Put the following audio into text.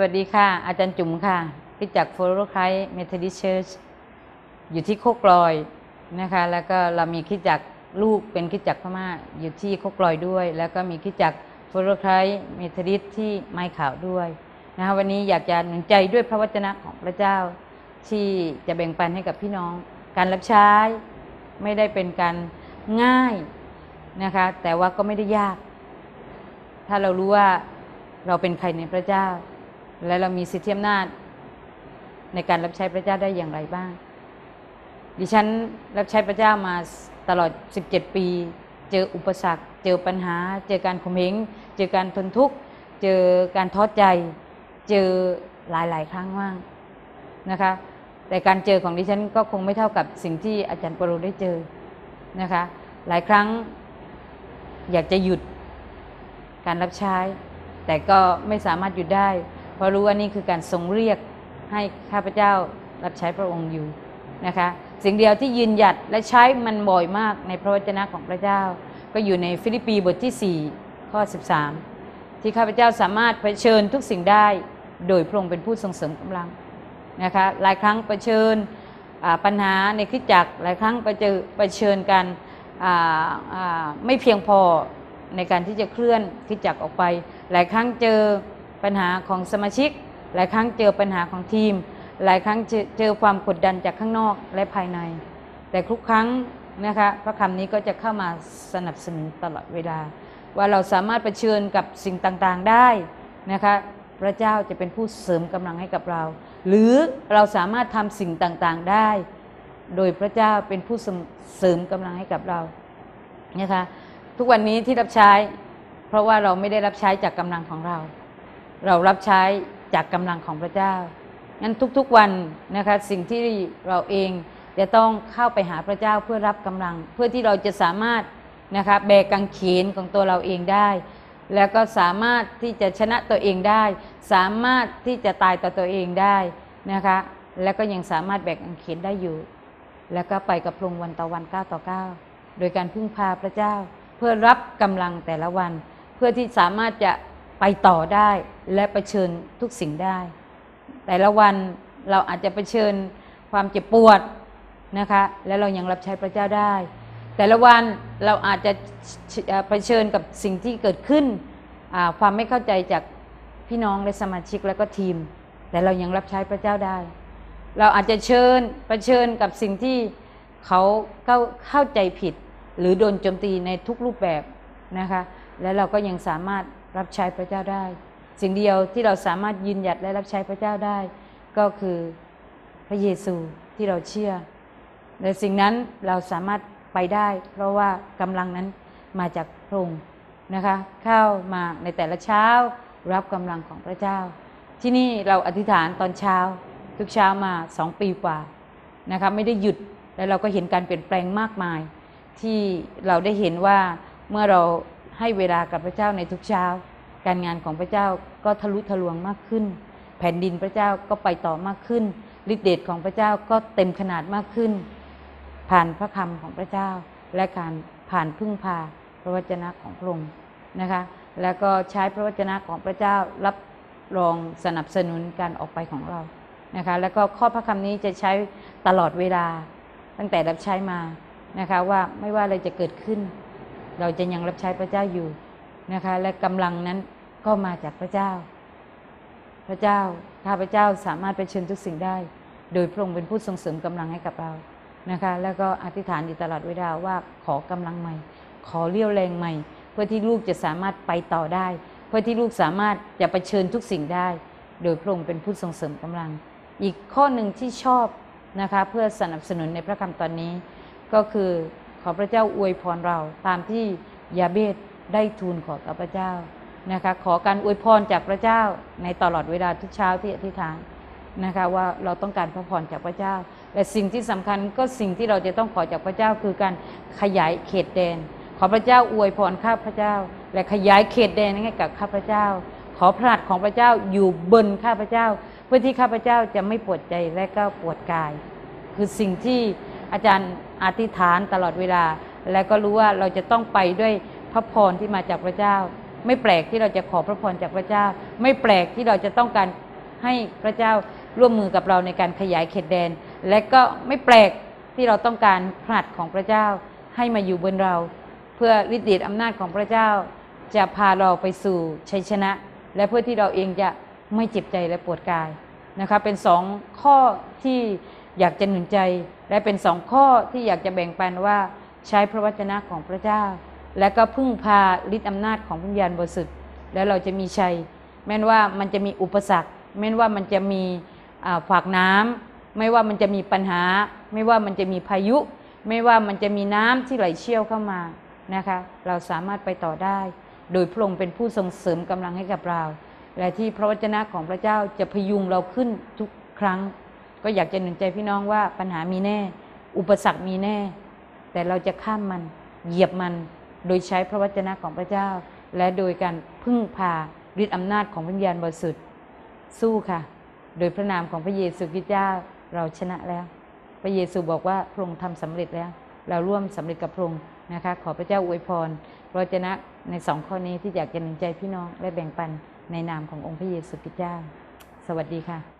สวัสดีค่ะ อาจารย์จุ๋มค่ะคริจักโฟโรไคร์เมท h ดิเชิร์ชอยู่ที่โคกลอยนะคะ แล้วก็เรามีคริสตจักรลูกเป็นคริสตจักพม่าอยู่ที่โคกลอยด้วย แล้วก็มีคริสตจักโฟโรไคร์เมท h ดิสที่ไม้ขาวด้วยนะคะวันนี้อยากจะหนุนใจด้วยพระวจนะของพระเจ้า ที่จะแบ่งปันให้กับพี่น้อง การรับใช้ไม่ได้เป็นการง่ายนะคะ แต่ว่าก็ไม่ได้ยาก ถ้าเรารู้ว่าเราเป็นใครในพระเจ้า และเรามีสิทธิอำนาจในการรับใช้พระเจ้าได้อย่างไรบ้าง ดิฉันรับใช้พระเจ้ามาตลอด 17 ปี เจออุปสรรค เจอปัญหา เจอการข่มเหง เจอการทนทุกข์ เจอการท้อใจ เจอหลาย ๆ ครั้งมากนะคะ แต่การเจอของดิฉันก็คงไม่เท่ากับสิ่งที่อาจารย์ปรโรได้เจอนะคะ หลายครั้งอยากจะหยุดการรับใช้ แต่ก็ไม่สามารถหยุดได้ เพราะรู้ว่านี่คือการทรงเรียกให้ข้าพเจ้ารับใช้พระองค์อยู่นะคะ สิ่งเดียวที่ยืนหยัดและใช้มันบ่อยมากในพระวจนะของพระเจ้า ก็อยู่ในฟิลิปปีบทที่ 4 ข้อ 13 ที่ข้าพเจ้าสามารถเผชิญทุกสิ่งได้โดยพระองค์เป็นผู้ทรงเสริมกำลังนะคะหลายครั้งเผชิญปัญหาในคริสตจักรหลายครั้งไปเจอเผชิญกันไม่เพียงพอในการที่จะเคลื่อนคริสตจักรออกไป หลายครั้งเจอ ปัญหาของสมาชิก หลายครั้งเจอปัญหาของทีม หลายครั้งเจอความกดดันจากข้างนอกและภายใน แต่ทุกครั้งนะคะพระคำนี้ก็จะเข้ามาสนับสนุนตลอดเวลา ว่าเราสามารถเผชิญกับสิ่งต่างๆได้นะคะพระเจ้าจะเป็นผู้เสริมกำลังให้กับเรา หรือเราสามารถทำสิ่งต่างๆได้ โดยพระเจ้าเป็นผู้เสริมกำลังให้กับเรานะคะทุกวันนี้ที่รับใช้ เพราะว่าเราไม่ได้รับใช้จากกำลังของเรา เรารับใช้จากกำลังของพระเจ้างั้นทุกๆวันนะคะสิ่งที่เราเองจะต้องเข้าไปหาพระเจ้าเพื่อรับกำลัง เพื่อที่เราจะสามารถนะคะแบกกังเขนของตัวเราเองได้ แล้วก็สามารถที่จะชนะตัวเองได้ สามารถที่จะตายต่อตัวเองได้นะคะแล้วก็ยังสามารถแบกกังเขนได้อยู่ แล้วก็ไปกับพรงวันต่อวันก้าต่อก้าโดยการพึ่งพาพระเจ้า เพื่อรับกำลังแต่ละวัน เพื่อที่สามารถจะ ไปต่อได้และะเผชิญทุกสิ่งได้ แต่ละวันเราอาจจะะเผชิญความเจ็บปวดนะคะ และเรายังรับใช้พระเจ้าได้ แต่ละวันเราอาจจะะเผชิญกับสิ่งที่เกิดขึ้นความไม่เข้าใจจากพี่น้องและสมาชิกและก็ทีม แต่เรายังรับใช้พระเจ้าได้ เราอาจจะเชิญเผชิญกับสิ่งที่เขาเข้าใจผิด หรือโดนโจมตีในทุกรูปแบบนะคะ และเราก็ยังสามารถ รับใช้พระเจ้าได้ สิ่งเดียวที่เราสามารถยืนหยัดและรับใช้พระเจ้าได้ ก็คือพระเยซูที่เราเชื่อและสิ่งนั้นเราสามารถไปได้ เพราะว่ากำลังนั้นมาจากพระองค์นะคะ เข้ามาในแต่ละเช้ารับกำลังของพระเจ้า ที่นี่เราอธิษฐานตอนเช้า ทุกเช้ามาสองปีกว่านะคะไม่ได้หยุดและเราก็เห็นการเปลี่ยนแปลงมากมาย ที่เราได้เห็นว่าเมื่อเรา ให้เวลากับพระเจ้าในทุกเช้า การงานของพระเจ้าก็ทะลุทะลวงมากขึ้น แผ่นดินพระเจ้าก็ไปต่อมากขึ้นฤทธิเดชของพระเจ้าก็เต็มขนาดมากขึ้น ผ่านพระคำของพระเจ้า และการผ่านพึ่งพาพระวจนะของพระองค์นะคะ แล้วก็ใช้พระวจนะของพระเจ้ารับรองสนับสนุนการออกไปของเรานะคะ แล้วก็ข้อพระคำนี้จะใช้ตลอดเวลาตั้งแต่รับใช้มานะคะว่าไม่ว่าอะไรจะเกิดขึ้น เราจะยังรับใช้พระเจ้าอยู่นะคะ และกำลังนั้นก็มาจากพระเจ้า พระเจ้าข้าพระเจ้าสามารถไปเชิญทุกสิ่งได้ โดยพระองค์เป็นผู้ทรงเสริมกำลังให้กับเรานะคะ แล้วก็อธิษฐานอยู่ตลอดเวลาว่าขอกำลังใหม่ ขอเลี้ยวแรงใหม่ เพื่อที่ลูกจะสามารถไปต่อได้ เพื่อที่ลูกสามารถจะไปเชิญทุกสิ่งได้ โดยพระองค์เป็นผู้ทรงเสริมกำลัง อีกข้อหนึ่งที่ชอบนะคะเพื่อสนับสนุนในพระคำตอนนี้ก็คือ อพระเจ้าอวยพรเราตามที่ยาเบตได้ทูลขอต่อพระเจ้านะคะขอการอวยพรจากพระเจ้าในตลอดเวลาทุกเช้าที่อธิษฐานนะคะว่าเราต้องการพระพรจากพระเจ้า และสิ่งที่สำคัญก็สิ่งที่เราจะต้องขอจากพระเจ้าคือการขยายเขตแดน ขอพระเจ้าอวยพรข้าพระเจ้า และขยายเขตแดนให้กับข้าพระเจ้า ขอพระหัตถ์ของพระเจ้าอยู่บนข้าพระเจ้า เพื่อที่ข้าพระเจ้าจะไม่ปวดใจและก็ปวดกาย คือสิ่งที่ อาจารย์อธิษฐานตลอดเวลา และก็รู้ว่าเราจะต้องไปด้วยพระพรที่มาจากพระเจ้า ไม่แปลกที่เราจะขอพระพรจากพระเจ้า ไม่แปลกที่เราจะต้องการให้พระเจ้าร่วมมือกับเราในการขยายเขตแดน และก็ไม่แปลกที่เราต้องการพระหัตถ์ของพระเจ้าให้มาอยู่บนเรา เพื่อฤทธิ์เดชอำนาจของพระเจ้า จะพาเราไปสู่ชัยชนะ และเพื่อที่เราเองจะไม่เจ็บใจและปวดกายนะคะเป็นสองข้อที่ อยากจะหนุนใจและเป็นสองข้อที่อยากจะแบ่งปันว่าใช้พระวจนะของพระเจ้า และก็พึ่งพาฤทธิอำนาจของพิญญาณบริสุทธิ์แล้วเราจะมีชัย แม้นว่ามันจะมีอุปสรรค แม้นว่ามันจะมีฝากน้ำไม่ว่ามันจะมีปัญหา ไม่ว่ามันจะมีพายุ ไม่ว่ามันจะมีน้ำที่ไหลเชี่ยวเข้ามานะคะเราสามารถไปต่อได้ โดยพระองค์เป็นผู้ทรงเสริมกำลังให้กับเรา และที่พระวจนะของพระเจ้าจะพยุงเราขึ้นทุกครั้ง ก็อยากจะหนุนใจพี่น้องว่าปัญหามีแน่ อุปสรรคมีแน่ แต่เราจะข้ามมันเหยียบมัน โดยใช้พระวจนะของพระเจ้า และโดยการพึ่งพาฤทธิอำนาจของวิญญาณบริสุทธิ์สู้ค่ะ โดยพระนามของพระเยซูคริสต์เจ้าเราชนะแล้ว พระเยซูบอกว่าพระองค์ทำสำเร็จแล้ว เราร่วมสำเร็จกับพระองค์นะคะ ขอพระเจ้าอวยพรพระวจนะในสองข้อนี้ที่อยากจะหนุนใจพี่น้องและแบ่งปันในนามขององค์พระเยซูคริสต์เจ้า สวัสดีค่ะ